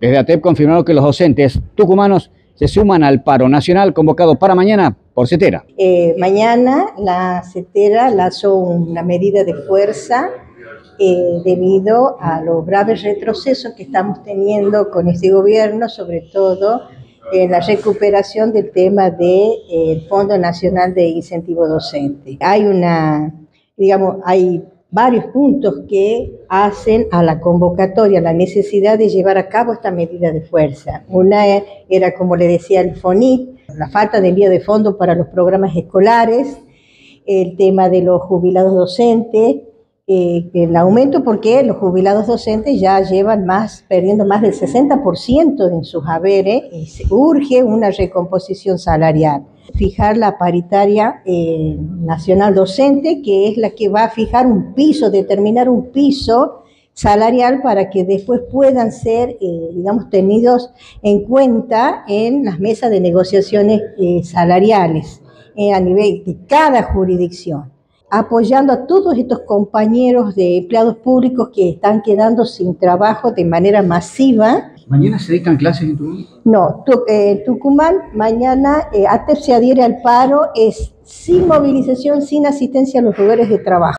Desde ATEP confirmaron que los docentes tucumanos se suman al paro nacional convocado para mañana por CETERA. Eh, mañana la CETERA lanzó una medida de fuerza eh, debido a los graves retrocesos que estamos teniendo con este gobierno, sobre todo en la recuperación del tema del de, Fondo Nacional de Incentivo Docente. Hay una, digamos, hay varios puntos que hacen a la convocatoria la necesidad de llevar a cabo esta medida de fuerza. Una era, como le decía el FONIT, la falta de envío de fondos para los programas escolares, el tema de los jubilados docentes, eh, el aumento porque los jubilados docentes ya llevan más, perdiendo más del 60% en sus haberes y se urge una recomposición salarial. Fijar la paritaria eh, nacional docente, que es la que va a fijar un piso, determinar un piso salarial para que después puedan ser, eh, digamos, tenidos en cuenta en las mesas de negociaciones eh, salariales a nivel de cada jurisdicción apoyando a todos estos compañeros de empleados públicos que están quedando sin trabajo de manera masiva ¿Mañana se dictan clases en Tucumán? No, eh, Tucumán mañana eh, ATEP se adhiere al paro, es sin movilización, sin asistencia a los lugares de trabajo.